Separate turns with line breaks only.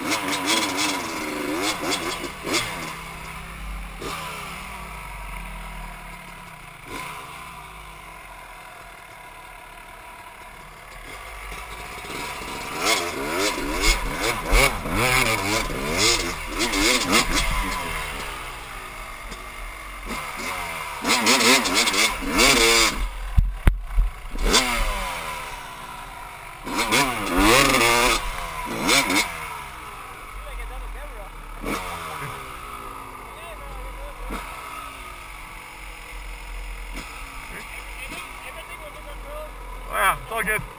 Mm-hmm.
Yeah, it's all good.